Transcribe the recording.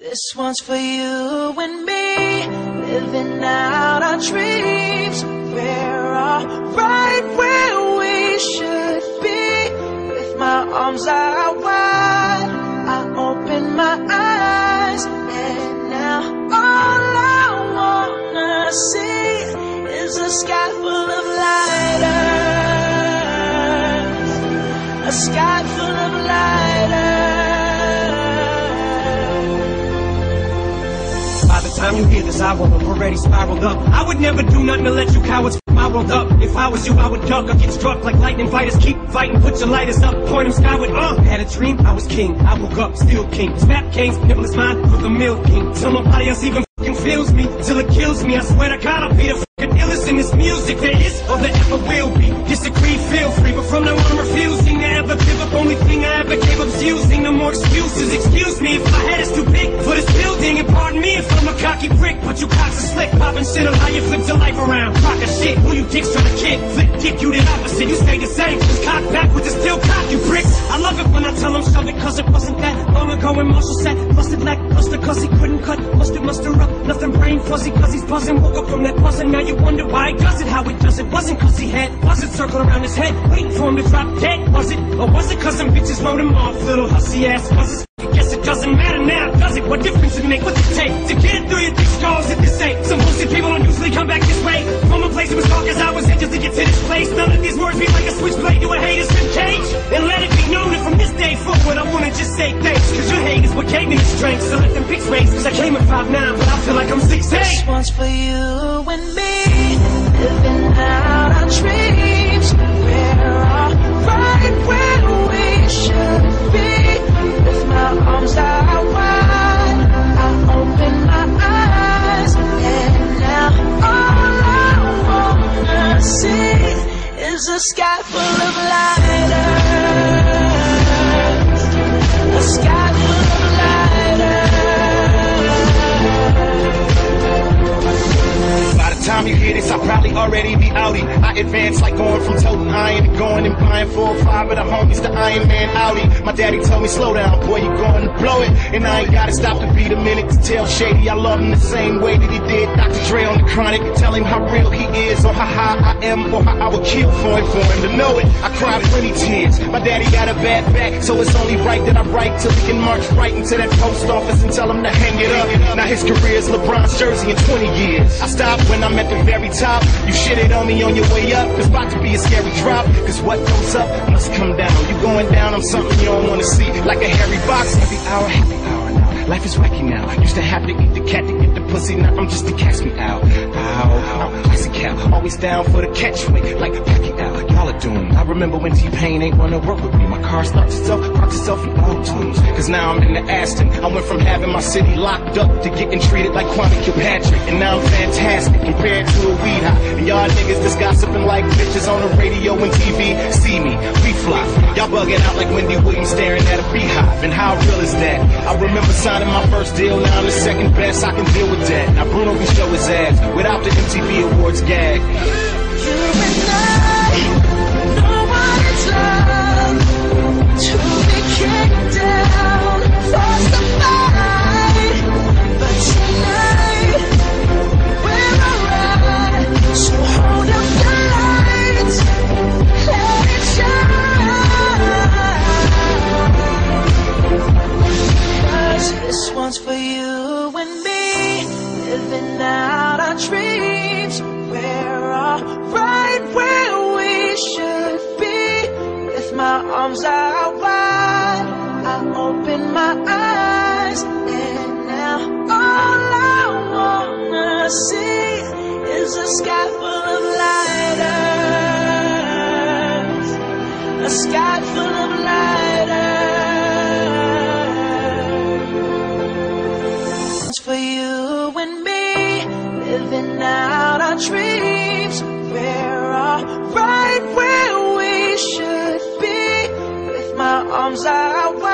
This one's for you and me, living out our dreams. We're all right where we should be. With my arms out wide, I open my eyes, and now all I wanna see is a sky full of lighters, a sky time you hear this, I will have already spiraled up. I would never do nothing to let you cowards f my world up. If I was you, I would duck or get struck like lightning fighters. Keep fighting, put your lighters up, point them skyward. Uh, had a dream, I was king. I woke up, still king. Snap canes, nibbleless mind, cook a meal king. Till nobody else even feels me, till it kills me. I swear to God, I'll be the my head is too big for this building, and pardon me if I'm a cocky prick. But you cocks are slick, popping shit on how you flip your life around. Rock a shit, who you dicks trying to kick? Flip dick, you the opposite. You stay the same. Just cock backwards and still cock, you pricks. I love it when I tell them shove it, cause it wasn't that long ago when Marshall said, busted black, busted cause he couldn't cut, busted muster up, nothing brain fuzzy cause he's buzzing. Woke up from that buzzing, now you wonder why he does it, how he does it. Wasn't cause he had, wasn't circling around his head, waiting for him to drop dead, was it? Or was it cause some bitches wrote him off, little hussy ass buzzes? Doesn't matter now, does it? What difference it make? What's it take to get it through your thick skulls at this ain't? Some bullshit people don't usually come back this way. From a place that was dark as I was in just to get to this place. None of these words be like a switchblade to a hater's cage. And let it be known that from this day forward, I wanna just say thanks. Cause your hate is what gave me the strength. So let them pics raise. Cause I came at 5'9, but I feel like I'm 6'8. This one's for you and me, a sky full of lighters. A sky full of lighters. By the time you hear this, I'll probably already be outie. I advance like going from toting iron to going and buying four or five of the homies the Iron Man Audi. My daddy told me, slow down, boy, you going to blow it. And I ain't gotta stop to beat a minute to tell Shady I love him the same way that he did Dr. Dre on chronic. Tell him how real he is, or how high I am, or how I would kill for him, for him to know it. I cried plenty tears. My daddy got a bad back, so it's only right that I write till he can march right into that post office and tell him to hang it up. Now his career's LeBron's jersey in 20 years. I stopped when I'm at the very top. You shit it on me on your way up. It's about to be a scary drop. Cause what goes up must come down. You going down, I'm something you don't wanna see. Like a hairy box. Every hour, happy hour now. Life is wacky now. Used to have to eat the cat to get the pussy. Now I'm just to catch me out. Ow, ow. Classic cow. Always down for the catchweight. Like a Pacquiao. Y'all are doomed. I remember when T-Pain ain't wanna work with me. My car starts itself, parks itself in auto-tunes. Cause now I'm in the Aston. I went from having my city locked up to getting treated like Kwame Kilpatrick. And now I'm fantastic compared to a weed high. And y'all niggas just gossiping like bitches on the radio and TV. See me, we fly. Y'all bugging out like Wendy Williams staring at a beehive. And how real is that? I remember signing my first deal, now I'm the second best. I can deal with that. Now Bruno can show his ass without the MTV Awards gag. arms are wide. I open my eyes, and now all I wanna see. arms I